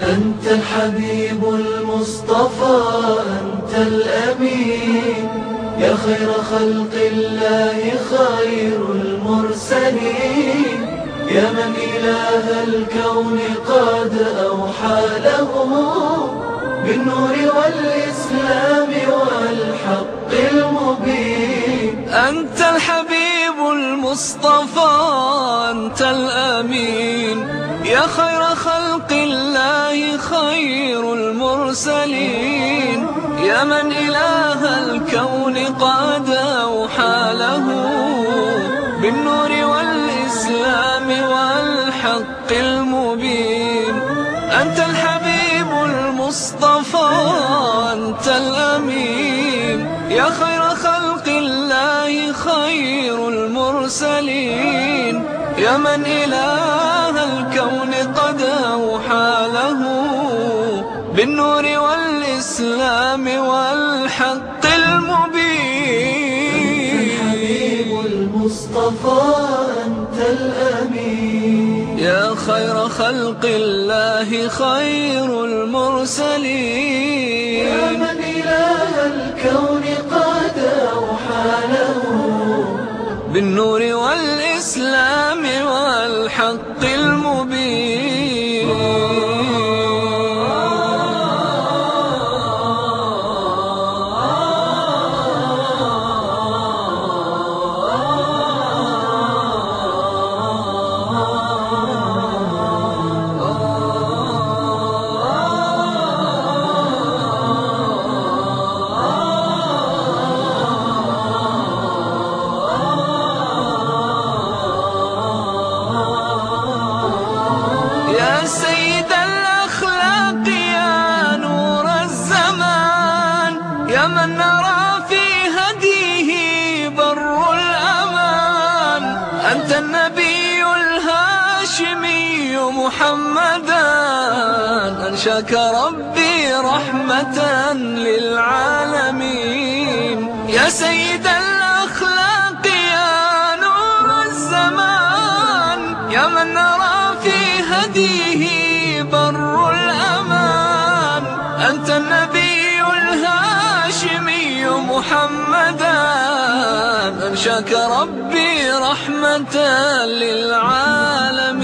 أنت الحبيب المصطفى أنت الأمين. يا خير خلق الله خير المرسلين. يا من إله الكون قد أوحى له بالنور والإسلام والحق المبين. أنت الحبيب المصطفى أنت الأمين. يا خير خلق الله خير المرسلين. يا من إله الكون قد أوحى له بالنور والإسلام والحق المبين. أنت الحبيب المصطفى أنت الأمين. يا خير خلق الله خير المرسلين. يا من إله بالنور والإسلام والحق المبين. الحبيب المصطفى أنت الأمين. يا خير خلق الله خير المرسلين. يا من إله الكون قد أوحى له بالنور والإسلام والحق يا سيد الأخلاق يا نور الزمان يا من نرى في هديه بر الأمان. أنت النبي الهاشمي محمدا أنشاك ربي رحمة للعالمين. يا سيد الأخلاق يا نور الزمان يا من نرى هديه بر الأمان. أنت النبي الهاشمي محمدا. أنشأك ربي رحمة للعالمين.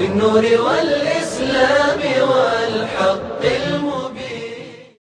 بالنور والإسلام والإسلام